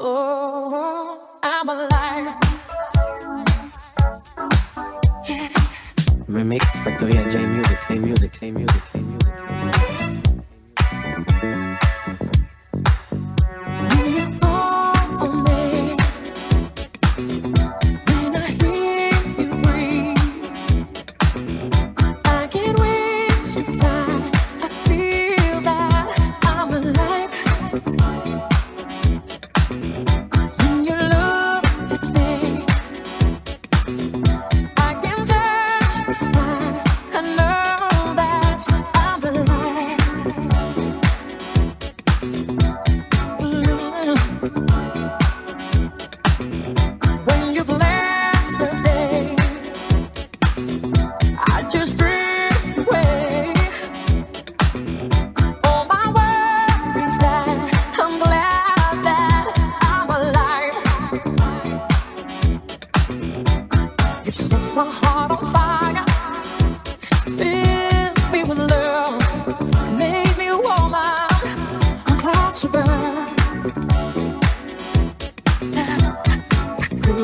Oh, I'm alive. Remix for and J Music, A Music, A Music, A Music.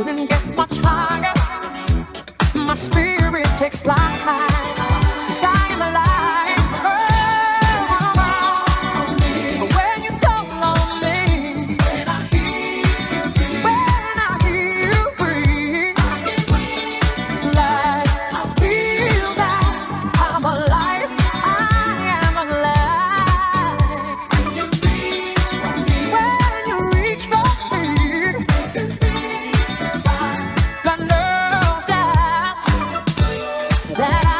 couldn't get much higher. My spirit takes flight. Cause I am that I